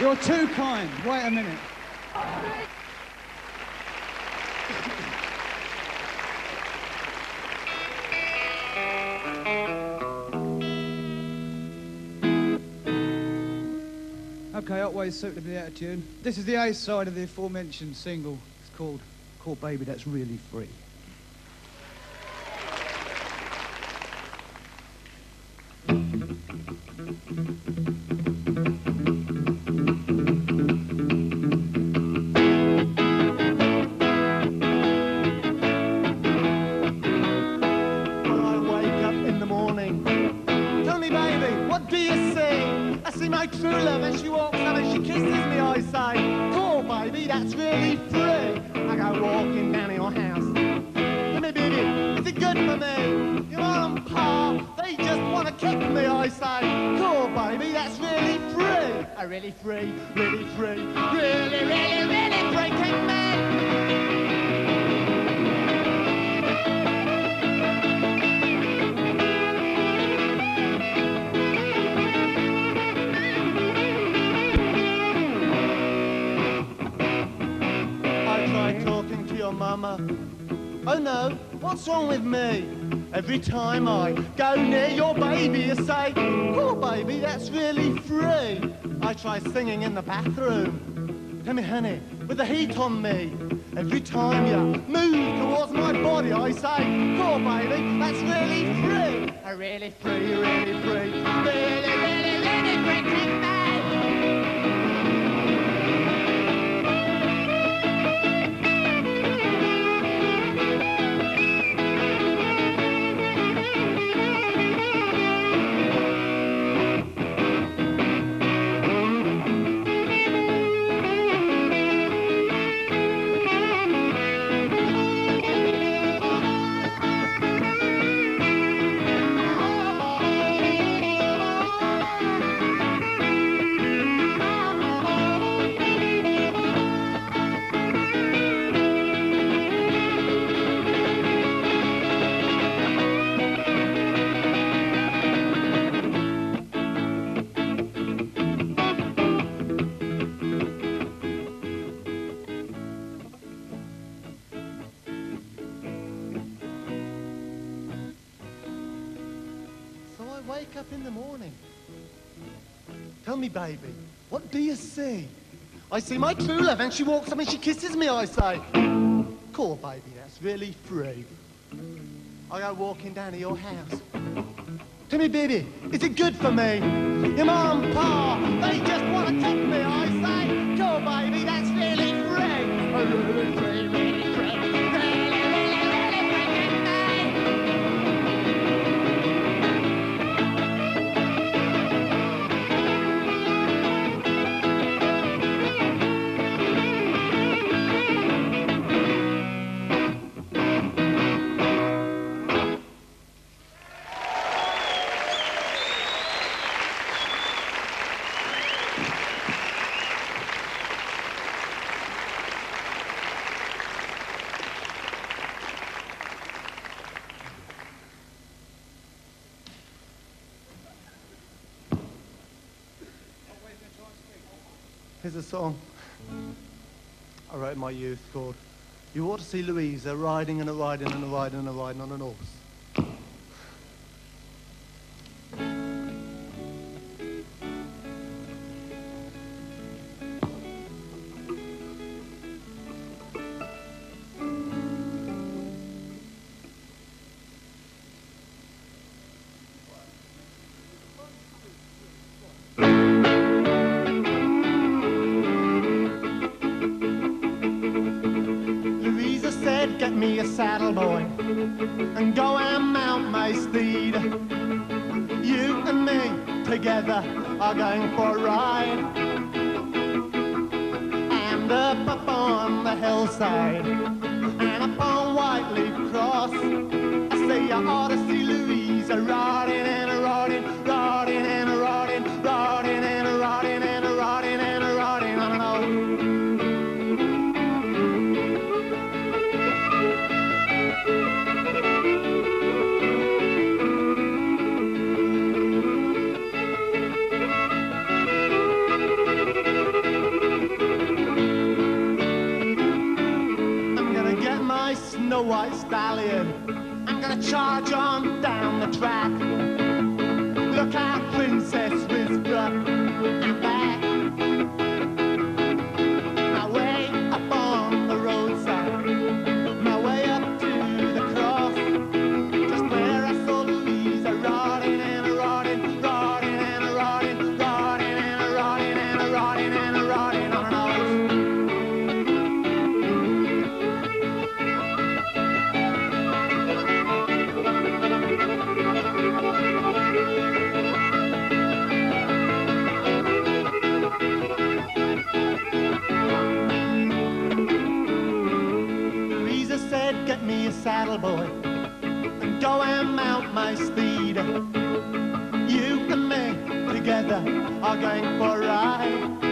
You're too kind. Wait a minute. Okay, Otway's suitably out of tune. This is the A side of the aforementioned single. It's called Cor Baby That's Really Free. Really free, really free, really, really, really breaking me. I tried talking to your mama. Oh no, what's wrong with me? Every time I go near your baby, you say, Oh baby, that's really free. I try singing in the bathroom. Tell me, honey, with the heat on me. Every time you move towards my body, I say, Oh baby, that's really free. I really free, really free, really, really, really freaking me. So up in the morning. Tell me, baby, what do you see? I see my true love and she walks up and she kisses me. I say, Cool, baby, that's really free. I go walking down to your house. Tell me, baby, is it good for me? Your mom and pa, they just want to take me. I say, Cool, baby, that's really free. Really free. Here's a song I wrote in my youth called You Ought to See Louisa riding and a riding and a riding and a riding on an horse. Saddle, boy, and go and mount my steed. You and me together are going for a ride. And up upon the hillside, and upon Whiteleaf Cross, I say you ought charge on down the track. Look out, Princess. saddle boy and go and mount my steed. You and me together are going for a ride.